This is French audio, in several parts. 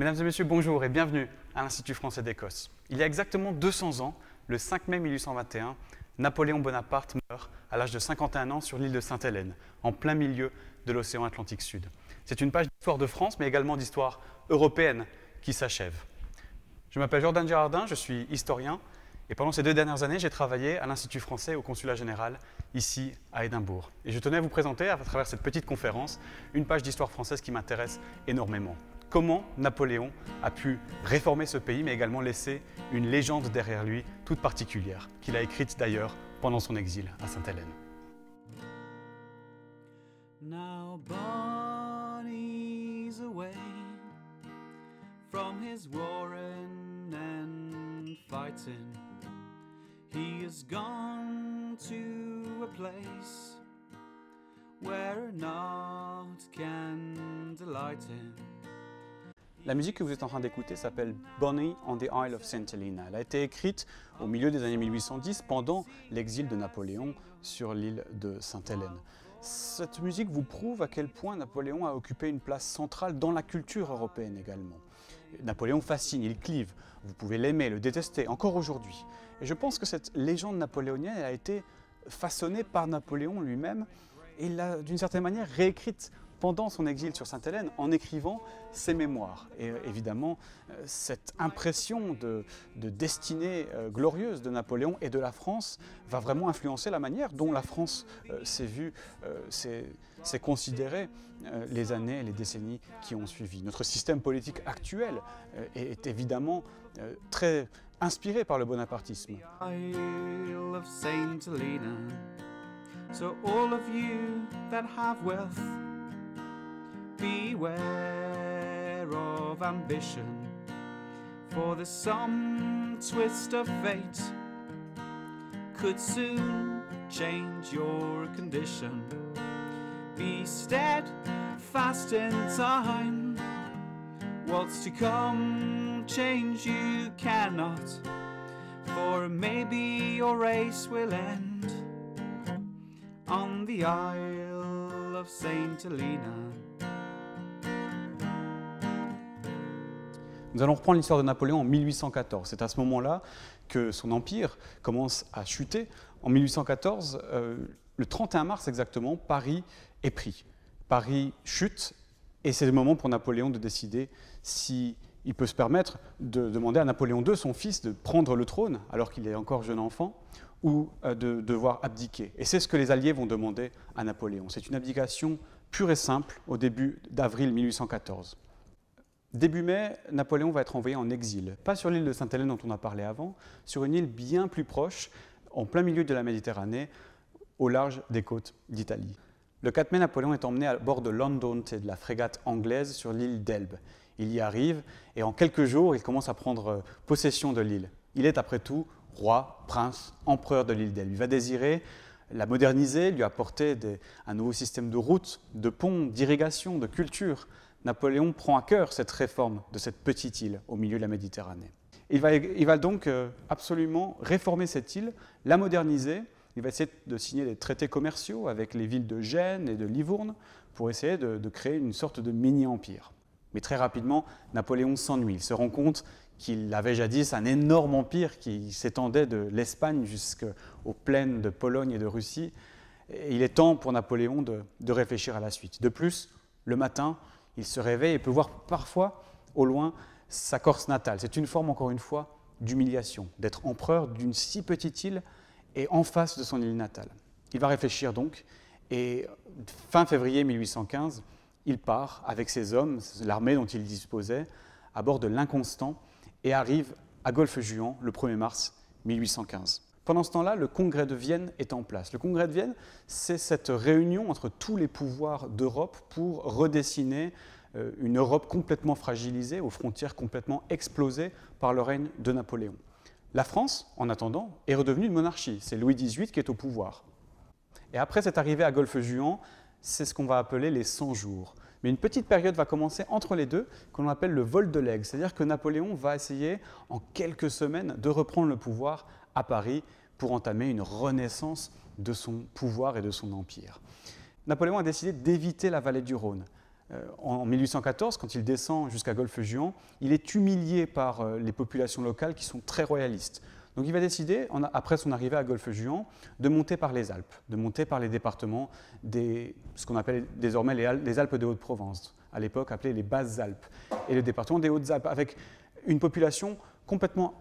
Mesdames et messieurs, bonjour et bienvenue à l'Institut français d'Écosse. Il y a exactement 200 ans, le 5 mai 1821, Napoléon Bonaparte meurt à l'âge de 51 ans sur l'île de Sainte-Hélène, en plein milieu de l'océan Atlantique Sud. C'est une page d'histoire de France, mais également d'histoire européenne qui s'achève. Je m'appelle Jordan Girardin, je suis historien, et pendant ces deux dernières années, j'ai travaillé à l'Institut français au Consulat général, ici à Édimbourg. Et je tenais à vous présenter, à travers cette petite conférence, une page d'histoire française qui m'intéresse énormément comment Napoléon a pu réformer ce pays, mais également laisser une légende derrière lui toute particulière, qu'il a écrite d'ailleurs pendant son exil à Sainte-Hélène. Now Bonnie's away from his and fighting. He gone to a place where can delight him. La musique que vous êtes en train d'écouter s'appelle Bonnie on the Isle of St. Helena. Elle a été écrite au milieu des années 1810 pendant l'exil de Napoléon sur l'île de Sainte-Hélène. Cette musique vous prouve à quel point Napoléon a occupé une place centrale dans la culture européenne également. Napoléon fascine, il clive. Vous pouvez l'aimer, le détester, encore aujourd'hui. Et je pense que cette légende napoléonienne a été façonnée par Napoléon lui-même et l'a d'une certaine manière réécrite pendant son exil sur Sainte-Hélène en écrivant ses mémoires. Et euh, évidemment, euh, cette impression de, destinée euh, glorieuse de Napoléon et de la France va vraiment influencer la manière dont la France s'est vue, s'est considérée les années et les décennies qui ont suivi. Notre système politique actuel est évidemment très inspiré par le bonapartisme. So all of you that have wealth beware of ambition, for the some twist of fate could soon change your condition. Be steadfast in time, what's to come change you cannot, for maybe your race will end on the Isle of Saint Helena. Nous allons reprendre l'histoire de Napoléon en 1814. C'est à ce moment-là que son empire commence à chuter. En 1814, euh, le 31 mars exactement, Paris est pris. Paris chute et c'est le moment pour Napoléon de décider s'il peut se permettre de demander à Napoléon II, son fils, de prendre le trône alors qu'il est encore jeune enfant ou euh, de devoir abdiquer. Et c'est ce que les Alliés vont demander à Napoléon. C'est une abdication pure et simple au début d'avril 1814. Début mai, Napoléon va être envoyé en exil, pas sur l'île de Sainte-Hélène dont on a parlé avant, sur une île bien plus proche, en plein milieu de la Méditerranée, au large des côtes d'Italie. Le 4 mai, Napoléon est emmené à bord de l'Andonte, de la frégate anglaise, sur l'île d'Elbe. Il y arrive et en quelques jours, il commence à prendre euh, possession de l'île. Il est après tout roi, prince, empereur de l'île d'Elbe. Il va désirer la moderniser, lui apporter un nouveau système de routes, de ponts, d'irrigation, de culture. Napoléon prend à cœur cette réforme de cette petite île au milieu de la Méditerranée. Il va, donc euh, absolument réformer cette île, la moderniser. Il va essayer de signer des traités commerciaux avec les villes de Gênes et de Livourne pour essayer de, créer une sorte de mini-empire. Mais très rapidement, Napoléon s'ennuie. Il se rend compte qu'il avait jadis un énorme empire qui s'étendait de l'Espagne jusqu'aux plaines de Pologne et de Russie. Il est temps pour Napoléon de réfléchir à la suite. De plus, le matin, il se réveille et peut voir parfois au loin sa Corse natale. C'est une forme, encore une fois, d'humiliation, d'être empereur d'une si petite île et en face de son île natale. Il va réfléchir donc, et fin février 1815, il part avec ses hommes, l'armée dont il disposait, à bord de l'Inconstant, et arrive à Golfe-Juan le 1er mars 1815. Pendant ce temps-là, le Congrès de Vienne est en place. Le Congrès de Vienne, c'est cette réunion entre tous les pouvoirs d'Europe pour redessiner une Europe complètement fragilisée, aux frontières complètement explosées par le règne de Napoléon. La France, en attendant, est redevenue une monarchie. C'est Louis XVIII qui est au pouvoir. Et après cette arrivée à Golfe-Juan, c'est ce qu'on va appeler les 100 jours. Mais une petite période va commencer entre les deux, qu'on appelle le vol de l'aigle. C'est-à-dire que Napoléon va essayer, en quelques semaines, de reprendre le pouvoir à Paris pour entamer une renaissance de son pouvoir et de son empire. Napoléon a décidé d'éviter la vallée du Rhône. Euh, en 1814, quand il descend jusqu'à Golfe-Juan, il est humilié par euh, les populations locales qui sont très royalistes. Donc il va décider, après son arrivée à Golfe-Juan, de monter par les Alpes, de monter par les départements, des, ce qu'on appelle désormais les, Alpes de Haute-Provence, à l'époque appelées les Basses Alpes, et le département des Hautes-Alpes, avec une population complètement,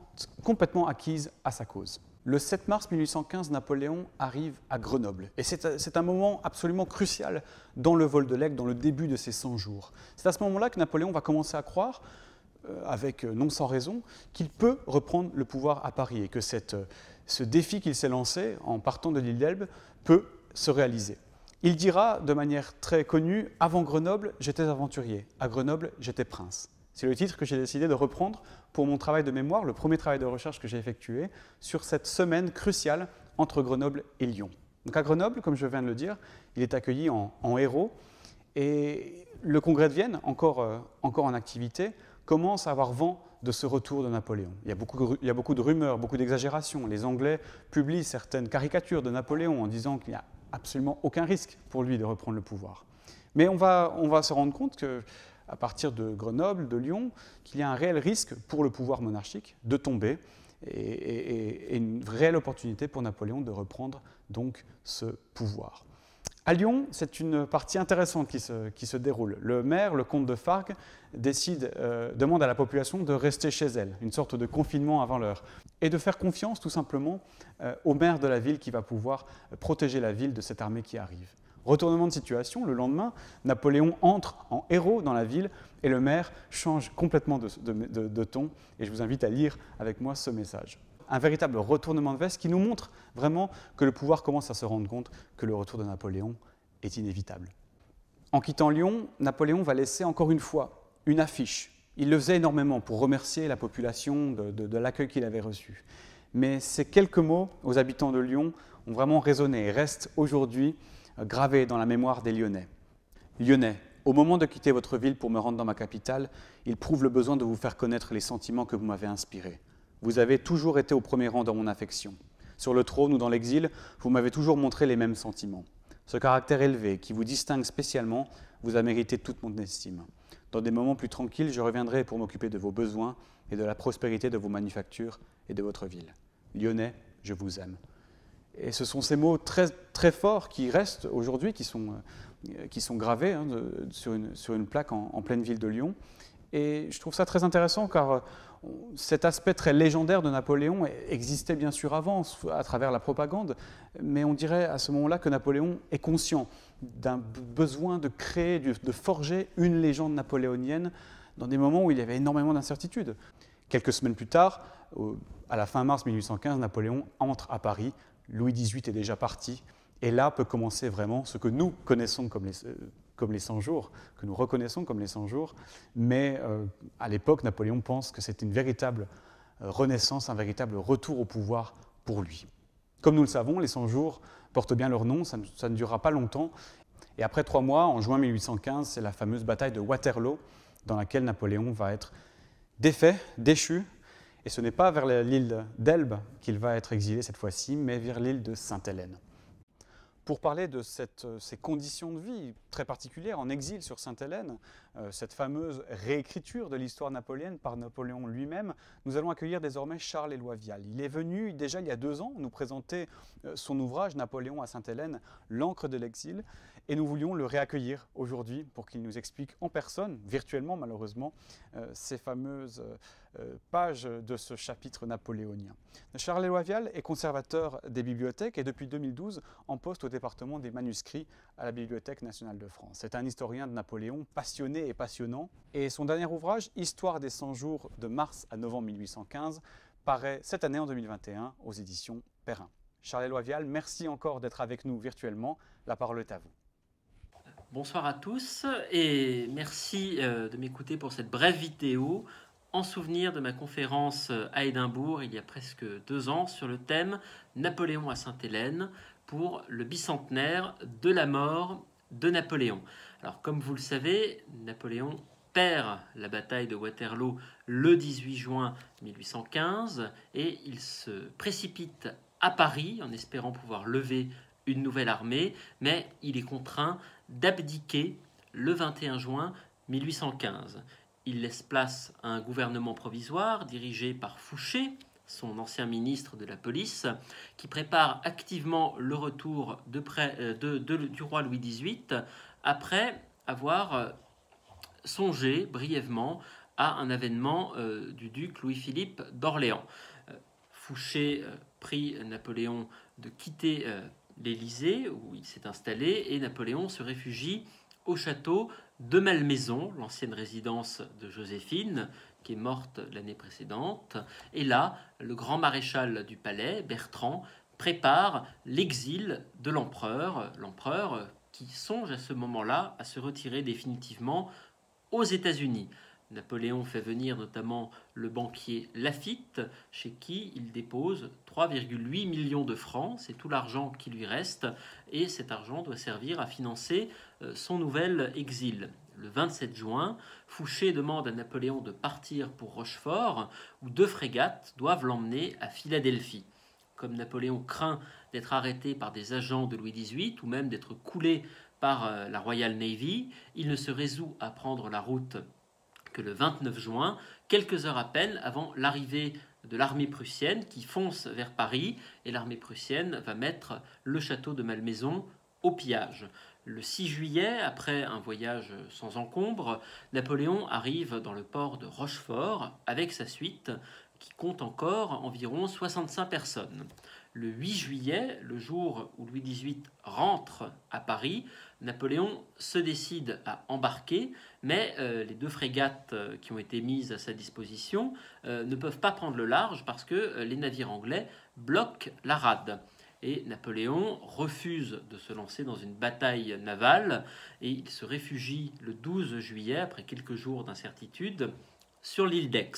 complètement acquise à sa cause. Le 7 mars 1815, Napoléon arrive à Grenoble. Et c'est un moment absolument crucial dans le vol de l'aigle, dans le début de ses 100 jours. C'est à ce moment-là que Napoléon va commencer à croire, euh, avec euh, non sans raison, qu'il peut reprendre le pouvoir à Paris et que euh, ce défi qu'il s'est lancé en partant de l'île d'Elbe peut se réaliser. Il dira de manière très connue, avant Grenoble, j'étais aventurier, à Grenoble, j'étais prince. C'est le titre que j'ai décidé de reprendre pour mon travail de mémoire, le premier travail de recherche que j'ai effectué sur cette semaine cruciale entre Grenoble et Lyon. Donc à Grenoble, comme je viens de le dire, il est accueilli en, héros et le congrès de Vienne, encore, euh, encore en activité, commence à avoir vent de ce retour de Napoléon. Il y a beaucoup, de rumeurs, beaucoup d'exagérations. Les Anglais publient certaines caricatures de Napoléon en disant qu'il n'y a absolument aucun risque pour lui de reprendre le pouvoir. Mais on va, on va se rendre compte que à partir de Grenoble, de Lyon, qu'il y a un réel risque pour le pouvoir monarchique de tomber et, une réelle opportunité pour Napoléon de reprendre donc ce pouvoir. À Lyon, c'est une partie intéressante qui se, déroule. Le maire, le comte de Fargue, euh, demande à la population de rester chez elle, une sorte de confinement avant l'heure, et de faire confiance tout simplement euh, au maire de la ville qui va pouvoir protéger la ville de cette armée qui arrive. Retournement de situation, le lendemain, Napoléon entre en héros dans la ville et le maire change complètement de, ton. Et je vous invite à lire avec moi ce message. Un véritable retournement de veste qui nous montre vraiment que le pouvoir commence à se rendre compte que le retour de Napoléon est inévitable. En quittant Lyon, Napoléon va laisser encore une fois une affiche. Il le faisait énormément pour remercier la population de, de l'accueil qu'il avait reçu. Mais ces quelques mots aux habitants de Lyon ont vraiment résonné et restent aujourd'hui gravé dans la mémoire des Lyonnais. Lyonnais, au moment de quitter votre ville pour me rendre dans ma capitale, il prouve le besoin de vous faire connaître les sentiments que vous m'avez inspirés. Vous avez toujours été au premier rang dans mon affection. Sur le trône ou dans l'exil, vous m'avez toujours montré les mêmes sentiments. Ce caractère élevé qui vous distingue spécialement vous a mérité toute mon estime. Dans des moments plus tranquilles, je reviendrai pour m'occuper de vos besoins et de la prospérité de vos manufactures et de votre ville. Lyonnais, je vous aime. Et ce sont ces mots très, très forts qui restent aujourd'hui, qui sont, euh, qui sont gravés hein, sur, une, sur, une, plaque en, pleine ville de Lyon. Et je trouve ça très intéressant car euh, cet aspect très légendaire de Napoléon existait bien sûr avant, à travers la propagande, mais on dirait à ce moment-là que Napoléon est conscient d'un besoin de créer, de forger une légende napoléonienne dans des moments où il y avait énormément d'incertitudes. Quelques semaines plus tard, à la fin mars 1815, Napoléon entre à Paris Louis XVIII est déjà parti, et là peut commencer vraiment ce que nous connaissons comme les, euh, comme les 100 jours, que nous reconnaissons comme les 100 jours, mais euh, à l'époque, Napoléon pense que c'est une véritable euh, renaissance, un véritable retour au pouvoir pour lui. Comme nous le savons, les 100 jours portent bien leur nom, ça ne, ça ne durera pas longtemps, et après trois mois, en juin 1815, c'est la fameuse bataille de Waterloo, dans laquelle Napoléon va être défait, déchu, et ce n'est pas vers l'île d'Elbe qu'il va être exilé cette fois-ci, mais vers l'île de Sainte-Hélène. Pour parler de ces conditions de vie très particulières en exil sur Sainte-Hélène, euh, cette fameuse réécriture de l'histoire napoléenne par Napoléon lui-même, nous allons accueillir désormais Charles Éloi Vial. Il est venu déjà il y a deux ans nous présenter euh, son ouvrage Napoléon à Sainte-Hélène, L'encre de l'exil, et nous voulions le réaccueillir aujourd'hui pour qu'il nous explique en personne, virtuellement malheureusement, euh, ces fameuses euh, pages de ce chapitre napoléonien. Charles Éloi Vial est conservateur des bibliothèques et depuis 2012 en poste au département des manuscrits à la Bibliothèque nationale de France. C'est un historien de Napoléon passionné et passionnant et son dernier ouvrage, Histoire des 100 jours de mars à novembre 1815, paraît cette année en 2021 aux éditions Perrin. Charles Éloi Vial, merci encore d'être avec nous virtuellement. La parole est à vous. Bonsoir à tous et merci euh, de m'écouter pour cette brève vidéo en souvenir de ma conférence à Édimbourg il y a presque deux ans sur le thème Napoléon à Sainte-Hélène pour le bicentenaire de la mort de Napoléon. Alors comme vous le savez, Napoléon perd la bataille de Waterloo le 18 juin 1815 et il se précipite à Paris en espérant pouvoir lever une nouvelle armée, mais il est contraint d'abdiquer le 21 juin 1815. Il laisse place à un gouvernement provisoire dirigé par Fouché, son ancien ministre de la police, qui prépare activement le retour euh, du roi Louis XVIII après avoir euh, songé brièvement à un avènement euh, du duc Louis-Philippe d'Orléans. Fouché prie Napoléon de quitter l'Élysée, où il s'est installé, et Napoléon se réfugie au château de Malmaison, l'ancienne résidence de Joséphine, qui est morte l'année précédente. Et là, le grand maréchal du palais, Bertrand, prépare l'exil de l'empereur, l'empereur qui songe à ce moment-là à se retirer définitivement aux États-Unis. Napoléon fait venir notamment le banquier Lafitte, chez qui il dépose 3,8 millions de francs, c'est tout l'argent qui lui reste, et cet argent doit servir à financer euh, son nouvel exil. Le 27 juin, Fouché demande à Napoléon de partir pour Rochefort, où deux frégates doivent l'emmener à Philadelphie. Comme Napoléon craint d'être arrêté par des agents de Louis XVIII ou même d'être coulé par euh, la Royal Navy, il ne se résout à prendre la route le 29 juin, quelques heures à peine avant l'arrivée de l'armée prussienne qui fonce vers Paris et l'armée prussienne va mettre le château de Malmaison au pillage. Le 6 juillet, après un voyage sans encombre, Napoléon arrive dans le port de Rochefort avec sa suite qui compte encore environ 65 personnes. Le 8 juillet, le jour où Louis XVIII rentre à Paris, Napoléon se décide à embarquer, mais euh, les deux frégates euh, qui ont été mises à sa disposition euh, ne peuvent pas prendre le large parce que les navires anglais bloquent la rade. Et Napoléon refuse de se lancer dans une bataille navale et il se réfugie le 12 juillet, après quelques jours d'incertitude, sur l'île d'Aix.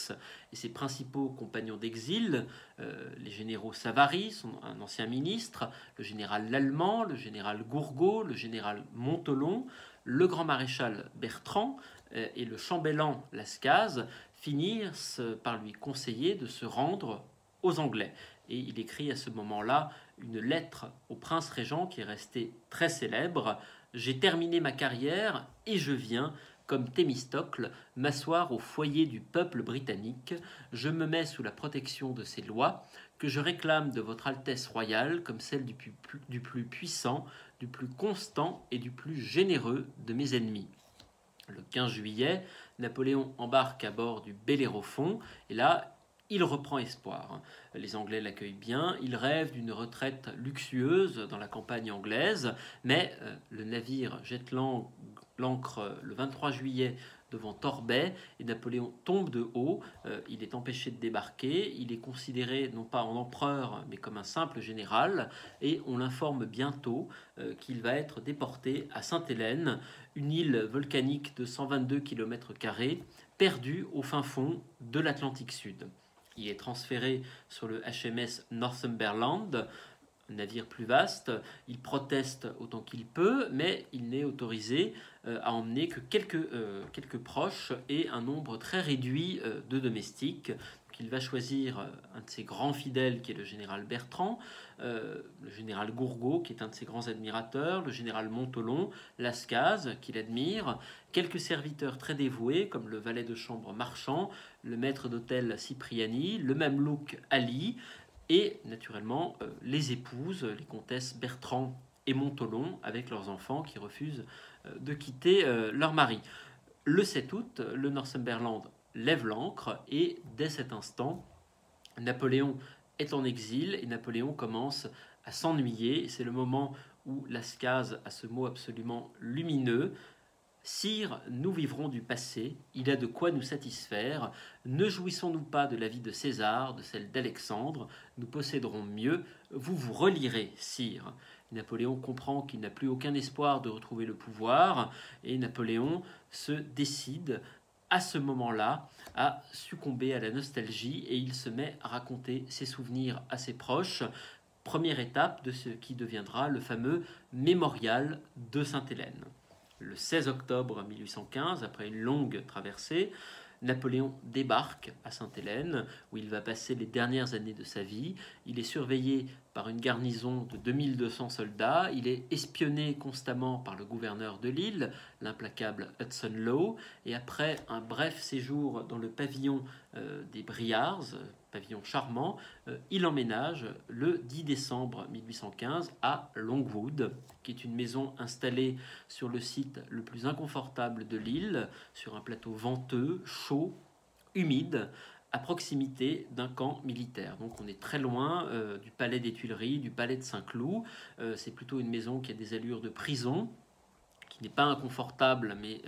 Et ses principaux compagnons d'exil, euh, les généraux Savary, son, un ancien ministre, le général Lallemand, le général Gourgaud, le général Montelon, le grand maréchal Bertrand euh, et le chambellan Lascaz finissent par lui conseiller de se rendre aux Anglais. Et il écrit à ce moment-là une lettre au prince régent qui est resté très célèbre. J'ai terminé ma carrière et je viens comme Thémistocle, m'asseoir au foyer du peuple britannique, je me mets sous la protection de ces lois, que je réclame de votre Altesse royale comme celle du plus, puissant, du plus constant et du plus généreux de mes ennemis. Le 15 juillet, Napoléon embarque à bord du Bellérophon, et là, il reprend espoir. Les Anglais l'accueillent bien, il rêve d'une retraite luxueuse dans la campagne anglaise, mais euh, le navire jette l'ancre le 23 juillet devant Torbay et Napoléon tombe de haut, euh, il est empêché de débarquer, il est considéré non pas en empereur mais comme un simple général et on l'informe bientôt euh, qu'il va être déporté à Sainte-Hélène, une île volcanique de 122 km perdue au fin fond de l'Atlantique Sud. Il est transféré sur le HMS Northumberland, navire plus vaste. Il proteste autant qu'il peut, mais il n'est autorisé euh, à emmener que quelques, euh, quelques proches et un nombre très réduit euh, de domestiques il va choisir un de ses grands fidèles qui est le général Bertrand, le général Gourgaud qui est un de ses grands admirateurs, le général Montelon, Lascaz qu'il admire, quelques serviteurs très dévoués comme le valet de chambre Marchand, le maître d'hôtel Cipriani, le même look Ali et naturellement euh, les épouses, les comtesses Bertrand et Montelon avec leurs enfants qui refusent de quitter leur mari. Le 7 août, le Northumberland lève l'ancre et dès cet instant, Napoléon est en exil et Napoléon commence à s'ennuyer. C'est le moment où Lascaz a ce mot absolument lumineux. Sire, nous vivrons du passé, il a de quoi nous satisfaire. Ne jouissons-nous pas de la vie de César, de celle d'Alexandre, nous posséderons mieux, vous vous relirez, sire. Napoléon comprend qu'il n'a plus aucun espoir de retrouver le pouvoir, et Napoléon se décide à ce moment-là, a succombé à la nostalgie et il se met à raconter ses souvenirs à ses proches. Première étape de ce qui deviendra le fameux mémorial de Sainte-Hélène. Le 16 octobre 1815, après une longue traversée, Napoléon débarque à Sainte-Hélène, où il va passer les dernières années de sa vie. Il est surveillé par une garnison de 2200 soldats. Il est espionné constamment par le gouverneur de l'île, l'implacable Hudson Law, et après un bref séjour dans le pavillon euh, des Briards, pavillon charmant, euh, il emménage le 10 décembre 1815 à Longwood, qui est une maison installée sur le site le plus inconfortable de l'île, sur un plateau venteux, chaud, humide, à proximité d'un camp militaire. Donc on est très loin euh, du palais des Tuileries, du palais de Saint-Cloud. Euh, c'est plutôt une maison qui a des allures de prison, qui n'est pas inconfortable, mais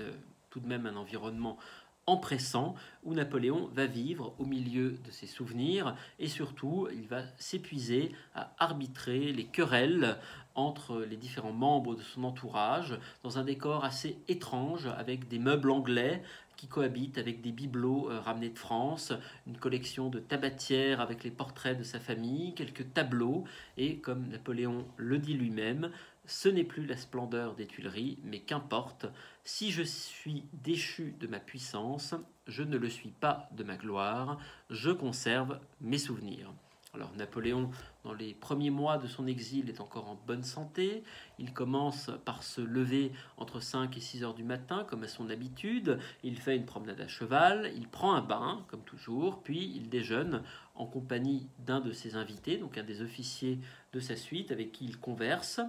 tout de même un environnement empressant où Napoléon va vivre au milieu de ses souvenirs et surtout il va s'épuiser à arbitrer les querelles entre les différents membres de son entourage dans un décor assez étrange avec des meubles anglais qui cohabitent avec des bibelots euh, ramenés de France, une collection de tabatières avec les portraits de sa famille, quelques tableaux et comme Napoléon le dit lui-même, ce n'est plus la splendeur des Tuileries, mais qu'importe, si je suis déchu de ma puissance, je ne le suis pas de ma gloire, je conserve mes souvenirs. Alors Napoléon, dans les premiers mois de son exil, est encore en bonne santé. Il commence par se lever entre 5 et 6 heures du matin, comme à son habitude. Il fait une promenade à cheval, il prend un bain, comme toujours, puis il déjeune en compagnie d'un de ses invités, donc un des officiers de sa suite, avec qui il converse.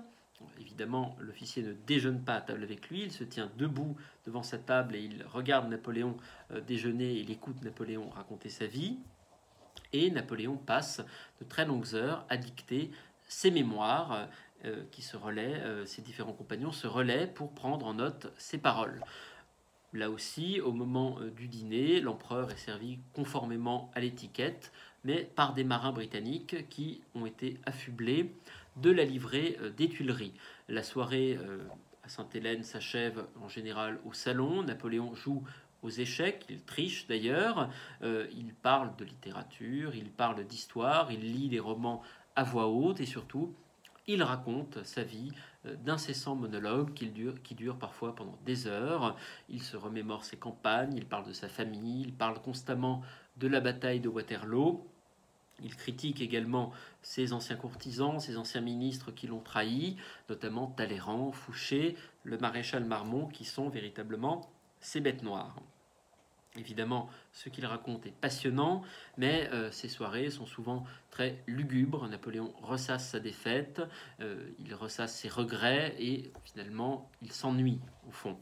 Évidemment, l'officier ne déjeune pas à table avec lui, il se tient debout devant sa table et il regarde Napoléon euh, déjeuner et il écoute Napoléon raconter sa vie. Et Napoléon passe de très longues heures à dicter ses mémoires euh, qui se relaient, euh, ses différents compagnons se relaient pour prendre en note ses paroles. Là aussi, au moment du dîner, l'empereur est servi conformément à l'étiquette, mais par des marins britanniques qui ont été affublés de la livrée euh, des Tuileries. La soirée euh, à Sainte-Hélène s'achève en général au salon. Napoléon joue aux échecs, il triche d'ailleurs, euh, il parle de littérature, il parle d'histoire, il lit des romans à voix haute et surtout, il raconte sa vie d'incessants monologues qui durent, qui durent parfois pendant des heures. Il se remémore ses campagnes, il parle de sa famille, il parle constamment de la bataille de Waterloo. Il critique également ses anciens courtisans, ses anciens ministres qui l'ont trahi, notamment Talleyrand, Fouché, le maréchal Marmont, qui sont véritablement ses bêtes noires. Évidemment, ce qu'il raconte est passionnant, mais euh, ces soirées sont souvent très lugubres. Napoléon ressasse sa défaite, euh, il ressasse ses regrets et finalement il s'ennuie au fond.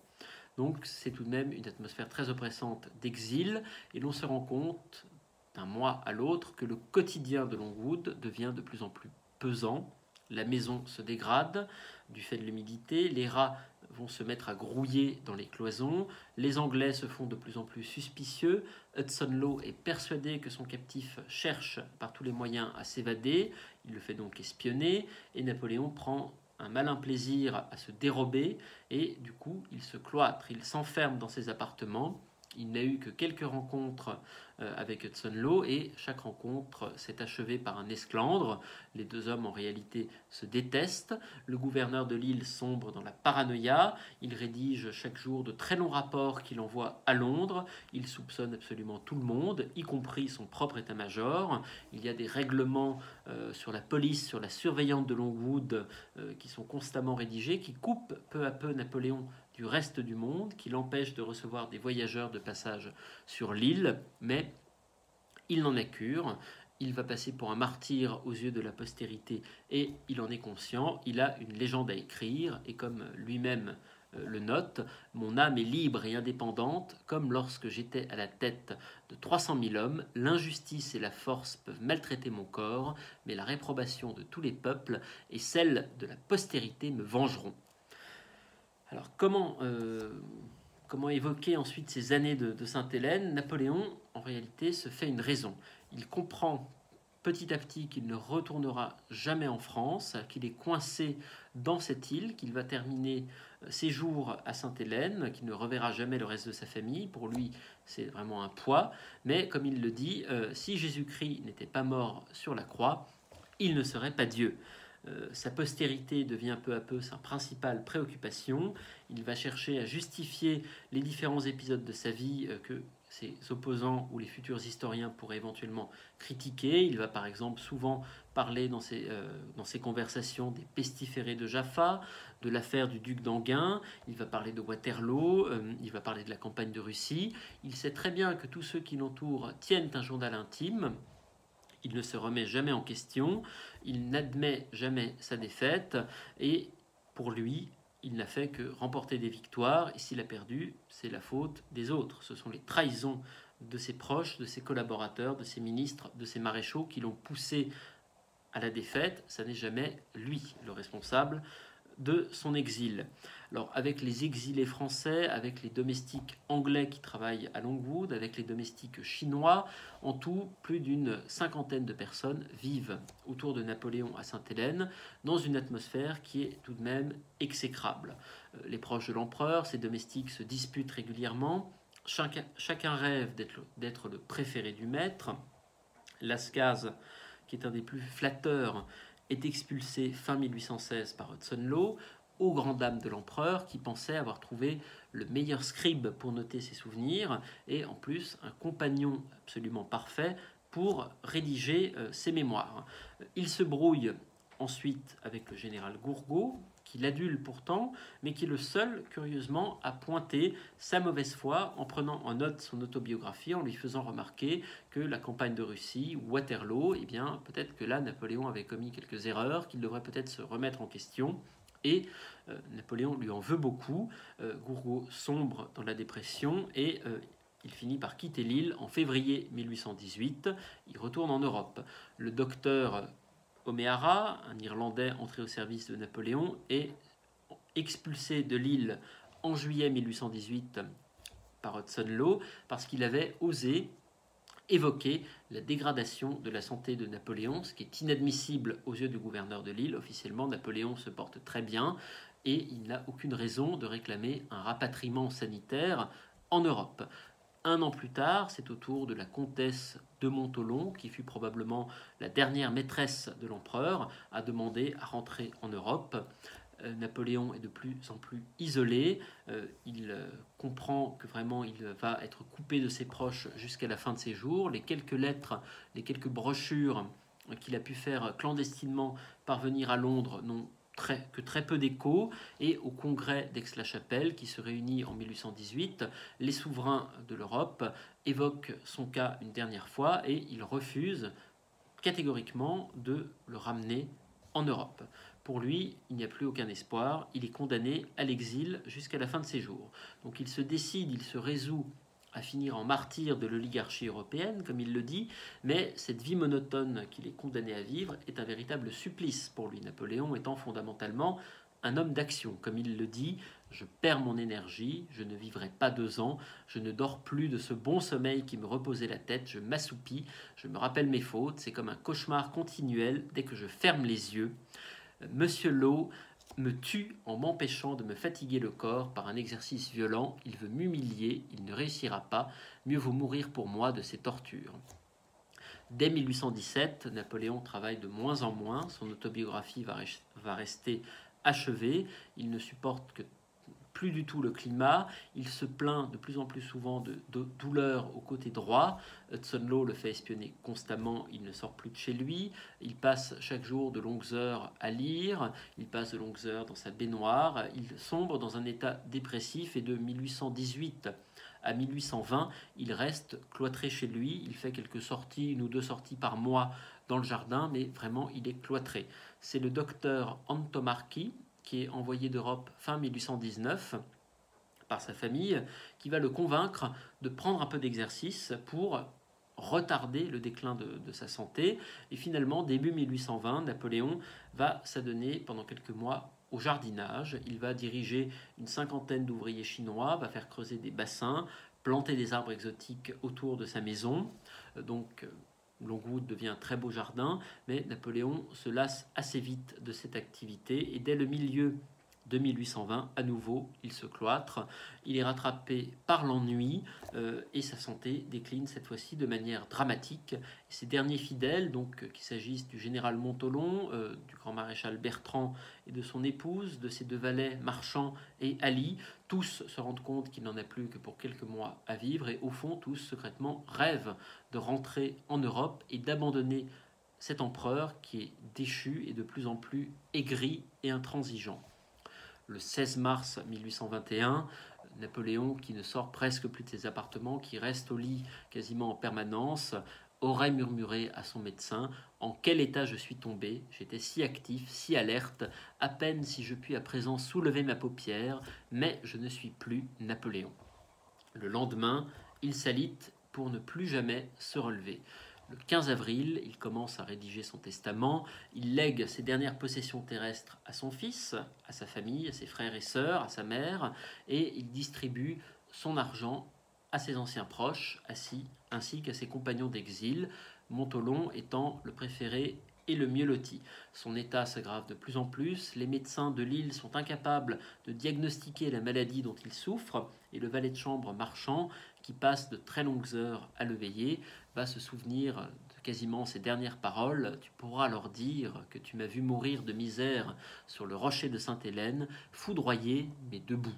Donc c'est tout de même une atmosphère très oppressante d'exil et l'on se rend compte d'un mois à l'autre que le quotidien de Longwood devient de plus en plus pesant. La maison se dégrade du fait de l'humidité, les rats vont se mettre à grouiller dans les cloisons, les Anglais se font de plus en plus suspicieux, Hudson Law est persuadé que son captif cherche par tous les moyens à s'évader, il le fait donc espionner, et Napoléon prend un malin plaisir à se dérober, et du coup il se cloître, il s'enferme dans ses appartements, il n'a eu que quelques rencontres euh, avec Hudson Law et chaque rencontre s'est achevée par un esclandre. Les deux hommes en réalité se détestent. Le gouverneur de l'île sombre dans la paranoïa. Il rédige chaque jour de très longs rapports qu'il envoie à Londres. Il soupçonne absolument tout le monde, y compris son propre état-major. Il y a des règlements euh, sur la police, sur la surveillance de Longwood euh, qui sont constamment rédigés, qui coupent peu à peu Napoléon du reste du monde, qui l'empêche de recevoir des voyageurs de passage sur l'île, mais il n'en a cure, il va passer pour un martyr aux yeux de la postérité et il en est conscient, il a une légende à écrire et comme lui-même euh, le note, mon âme est libre et indépendante, comme lorsque j'étais à la tête de 300 000 hommes, l'injustice et la force peuvent maltraiter mon corps, mais la réprobation de tous les peuples et celle de la postérité me vengeront. Alors comment, euh, comment évoquer ensuite ces années de, Sainte-Hélène? Napoléon, en réalité, se fait une raison. Il comprend petit à petit qu'il ne retournera jamais en France, qu'il est coincé dans cette île, qu'il va terminer euh, ses jours à Sainte-Hélène, qu'il ne reverra jamais le reste de sa famille. Pour lui, c'est vraiment un poids. Mais comme il le dit, euh, si Jésus-Christ n'était pas mort sur la croix, il ne serait pas Dieu. Euh, sa postérité devient peu à peu sa principale préoccupation. Il va chercher à justifier les différents épisodes de sa vie euh, que ses opposants ou les futurs historiens pourraient éventuellement critiquer. Il va par exemple souvent parler dans ses, euh, dans ses conversations des pestiférés de Jaffa, de l'affaire du duc d'Anguin, il va parler de Waterloo, il va parler de la campagne de Russie. Il sait très bien que tous ceux qui l'entourent tiennent un journal intime. Il ne se remet jamais en question, il n'admet jamais sa défaite et pour lui, il n'a fait que remporter des victoires, et s'il a perdu, c'est la faute des autres. Ce sont les trahisons de ses proches, de ses collaborateurs, de ses ministres, de ses maréchaux qui l'ont poussé à la défaite. Ça n'est jamais lui le responsable de son exil. Alors avec les exilés français, avec les domestiques anglais qui travaillent à Longwood, avec les domestiques chinois, en tout, plus d'une cinquantaine de personnes vivent autour de Napoléon à Sainte-Hélène dans une atmosphère qui est tout de même exécrable. Euh, les proches de l'empereur, ces domestiques se disputent régulièrement, chacun, chacun rêve d'être le préféré du maître. Lascaz, qui est un des plus flatteurs, est expulsé fin 1816 par Hudson Law, aux grandes dames de l'empereur qui pensait avoir trouvé le meilleur scribe pour noter ses souvenirs et en plus un compagnon absolument parfait pour rédiger euh, ses mémoires. Il se brouille ensuite avec le général Gourgaud, qui l'adule pourtant, mais qui est le seul, curieusement, à pointer sa mauvaise foi en prenant en note son autobiographie, en lui faisant remarquer que la campagne de Russie, Waterloo, eh bien, peut-être que là, Napoléon avait commis quelques erreurs, qu'il devrait peut-être se remettre en question. Et euh, Napoléon lui en veut beaucoup. Euh, Gourgaud sombre dans la dépression et euh, il finit par quitter l'île en février 1818. Il retourne en Europe. Le docteur O'Meara, un Irlandais entré au service de Napoléon, est expulsé de l'île en juillet 1818 par Hudson Law parce qu'il avait osé évoquer la dégradation de la santé de Napoléon, ce qui est inadmissible aux yeux du gouverneur de l'île. Officiellement, Napoléon se porte très bien et il n'a aucune raison de réclamer un rapatriement sanitaire en Europe. Un an plus tard, c'est au tour de la comtesse de Montolon, qui fut probablement la dernière maîtresse de l'empereur, à demander à rentrer en Europe. Euh, Napoléon est de plus en plus isolé. Euh, il euh, comprend que vraiment il va être coupé de ses proches jusqu'à la fin de ses jours. Les quelques lettres, les quelques brochures qu'il a pu faire clandestinement parvenir à Londres n'ont que très peu d'écho. Et au congrès d'Aix-la-Chapelle, qui se réunit en 1818, les souverains de l'Europe évoquent son cas une dernière fois et ils refusent catégoriquement de le ramener en Europe. Pour lui, il n'y a plus aucun espoir, il est condamné à l'exil jusqu'à la fin de ses jours. Donc il se décide, il se résout à finir en martyr de l'oligarchie européenne, comme il le dit, mais cette vie monotone qu'il est condamné à vivre est un véritable supplice pour lui, Napoléon étant fondamentalement un homme d'action. Comme il le dit, je perds mon énergie, je ne vivrai pas deux ans, je ne dors plus de ce bon sommeil qui me reposait la tête, je m'assoupis, je me rappelle mes fautes, c'est comme un cauchemar continuel dès que je ferme les yeux. Monsieur Lowe me tue en m'empêchant de me fatiguer le corps par un exercice violent. Il veut m'humilier, il ne réussira pas. Mieux vaut mourir pour moi de ces tortures. Dès 1817, Napoléon travaille de moins en moins, son autobiographie va, va rester achevée, il ne supporte que plus du tout le climat. Il se plaint de plus en plus souvent de, douleurs au côté droit. Hudson le fait espionner constamment. Il ne sort plus de chez lui. Il passe chaque jour de longues heures à lire. Il passe de longues heures dans sa baignoire. Il sombre dans un état dépressif et de 1818 à 1820, il reste cloîtré chez lui. Il fait quelques sorties, une ou deux sorties par mois dans le jardin, mais vraiment il est cloîtré. C'est le docteur Antomarchi, qui est envoyé d'Europe fin 1819 par sa famille, qui va le convaincre de prendre un peu d'exercice pour retarder le déclin de, sa santé. Et finalement, début 1820, Napoléon va s'adonner pendant quelques mois au jardinage. Il va diriger une cinquantaine d'ouvriers chinois, va faire creuser des bassins, planter des arbres exotiques autour de sa maison. Donc Longwood devient un très beau jardin, mais Napoléon se lasse assez vite de cette activité et dès le milieu de 1820, à nouveau, il se cloître. Il est rattrapé par l'ennui euh, et sa santé décline cette fois-ci de manière dramatique. ses derniers fidèles, donc qu'il s'agisse du général Montolon, euh, du grand maréchal Bertrand et de son épouse, de ses deux valets Marchand et Ali, Tous se rendent compte qu'il n'en a plus que pour quelques mois à vivre et au fond, tous secrètement rêvent de rentrer en Europe et d'abandonner cet empereur qui est déchu et de plus en plus aigri et intransigeant. Le 16 mars 1821, Napoléon, qui ne sort presque plus de ses appartements, qui reste au lit quasiment en permanence, aurait murmuré à son médecin En quel état je suis tombé J'étais si actif, si alerte, à peine si je puis à présent soulever ma paupière, mais je ne suis plus Napoléon. Le lendemain, il s'alite pour ne plus jamais se relever. Le 15 avril, il commence à rédiger son testament, il lègue ses dernières possessions terrestres à son fils, à sa famille, à ses frères et sœurs, à sa mère, et il distribue son argent à ses anciens proches, ainsi, ainsi qu'à ses compagnons d'exil, Montolon étant le préféré et le mieux loti. Son état s'aggrave de plus en plus, les médecins de l'île sont incapables de diagnostiquer la maladie dont il souffre, et le valet de chambre marchand, qui passe de très longues heures à le veiller, va se souvenir de quasiment ses dernières paroles. Tu pourras leur dire que tu m'as vu mourir de misère sur le rocher de Sainte-Hélène, foudroyé mais debout.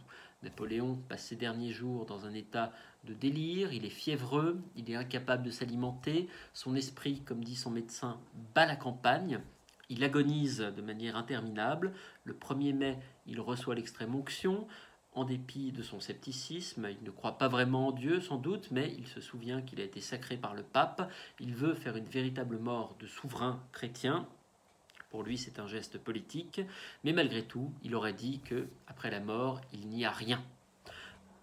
Napoléon passe ses derniers jours dans un état de délire, il est fiévreux, il est incapable de s'alimenter, son esprit, comme dit son médecin, bat la campagne, il agonise de manière interminable. Le 1er mai, il reçoit l'extrême onction. En dépit de son scepticisme, il ne croit pas vraiment en Dieu sans doute, mais il se souvient qu'il a été sacré par le pape. Il veut faire une véritable mort de souverain chrétien. Pour lui, c'est un geste politique, mais malgré tout, il aurait dit que après la mort, il n'y a rien.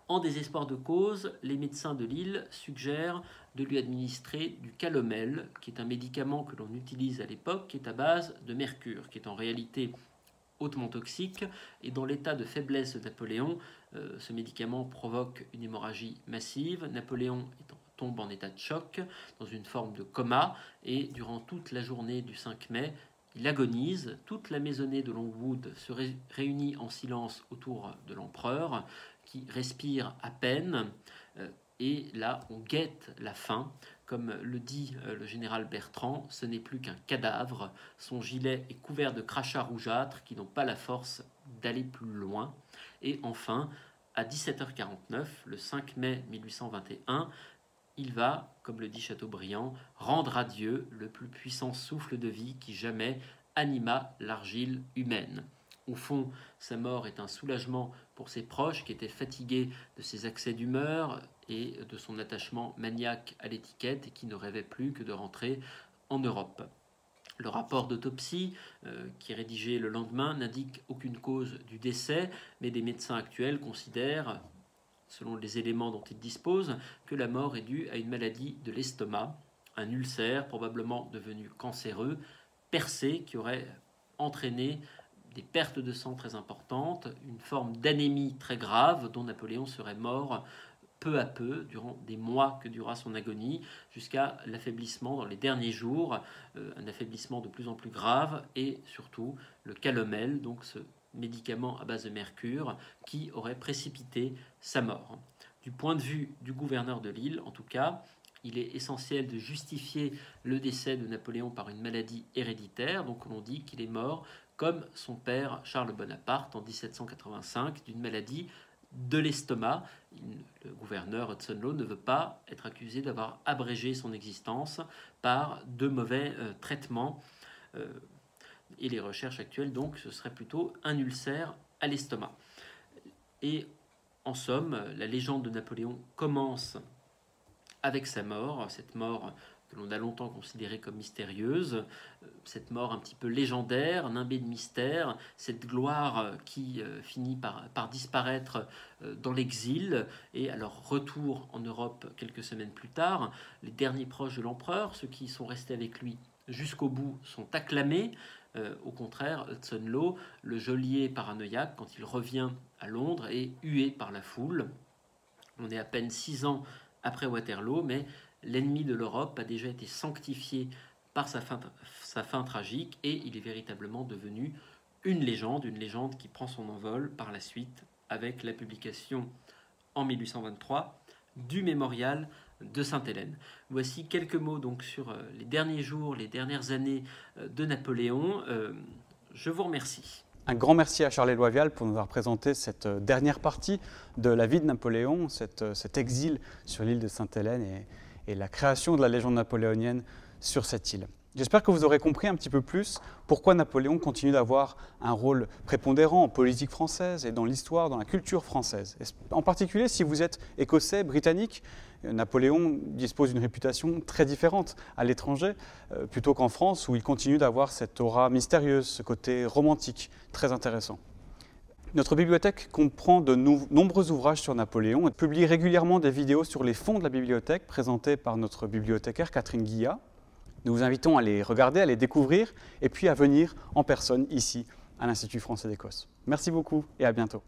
En désespoir de cause, les médecins de l'île suggèrent de lui administrer du calomel, qui est un médicament que l'on utilise à l'époque, qui est à base de mercure, qui est en réalité hautement toxique, et dans l'état de faiblesse de Napoléon, euh, ce médicament provoque une hémorragie massive. Napoléon tombe en état de choc, dans une forme de coma, et durant toute la journée du 5 mai, il agonise, toute la maisonnée de Longwood se réunit en silence autour de l'empereur, qui respire à peine, euh, et là on guette la fin. Comme le dit euh, le général Bertrand, ce n'est plus qu'un cadavre, son gilet est couvert de crachats rougeâtres qui n'ont pas la force d'aller plus loin. Et enfin, à 17h49, le 5 mai 1821, il va, comme le dit Chateaubriand, rendre à Dieu le plus puissant souffle de vie qui jamais anima l'argile humaine. Au fond, sa mort est un soulagement pour ses proches qui étaient fatigués de ses accès d'humeur et de son attachement maniaque à l'étiquette et qui ne rêvaient plus que de rentrer en Europe. Le rapport d'autopsie, euh, qui est rédigé le lendemain, n'indique aucune cause du décès, mais des médecins actuels considèrent selon les éléments dont il dispose, que la mort est due à une maladie de l'estomac, un ulcère probablement devenu cancéreux, percé, qui aurait entraîné des pertes de sang très importantes, une forme d'anémie très grave dont Napoléon serait mort peu à peu, durant des mois que dura son agonie, jusqu'à l'affaiblissement dans les derniers jours, euh, un affaiblissement de plus en plus grave, et surtout le calomel, donc ce médicament à base de mercure qui aurait précipité sa mort. Du point de vue du gouverneur de l'île, en tout cas, il est essentiel de justifier le décès de Napoléon par une maladie héréditaire, donc on dit qu'il est mort comme son père Charles Bonaparte en 1785 d'une maladie de l'estomac. Le gouverneur Hudson Law ne veut pas être accusé d'avoir abrégé son existence par de mauvais euh, traitements. Euh, et les recherches actuelles, donc, ce serait plutôt un ulcère à l'estomac. Et en somme, la légende de Napoléon commence avec sa mort, cette mort que l'on a longtemps considérée comme mystérieuse, cette mort un petit peu légendaire, nimbée de mystère, cette gloire qui euh, finit par, par disparaître euh, dans l'exil et alors retour en Europe quelques semaines plus tard. Les derniers proches de l'empereur, ceux qui sont restés avec lui jusqu'au bout, sont acclamés. Euh, au contraire, Hudson Law, le geôlier paranoïaque, quand il revient à Londres, est hué par la foule. On est à peine six ans après Waterloo, mais l'ennemi de l'Europe a déjà été sanctifié par sa fin, sa fin tragique et il est véritablement devenu une légende, une légende qui prend son envol par la suite avec la publication en 1823 du mémorial de Sainte-Hélène. Voici quelques mots donc sur euh, les derniers jours, les dernières années euh, de Napoléon. Euh, je vous remercie. Un grand merci à Charles Loivial pour nous avoir présenté cette dernière partie de la vie de Napoléon, euh, cet exil sur l'île de Sainte-Hélène et, et la création de la légende napoléonienne sur cette île. J'espère que vous aurez compris un petit peu plus pourquoi Napoléon continue d'avoir un rôle prépondérant en politique française et dans l'histoire, dans la culture française. En particulier si vous êtes écossais, britannique, Napoléon dispose d'une réputation très différente à l'étranger, euh, plutôt qu'en France, où il continue d'avoir cette aura mystérieuse, ce côté romantique, très intéressant. Notre bibliothèque comprend de nombreux ouvrages sur Napoléon et publie régulièrement des vidéos sur les fonds de la bibliothèque présentées par notre bibliothécaire Catherine Guillat. Nous vous invitons à les regarder, à les découvrir et puis à venir en personne ici à l'Institut français d'Écosse. Merci beaucoup et à bientôt.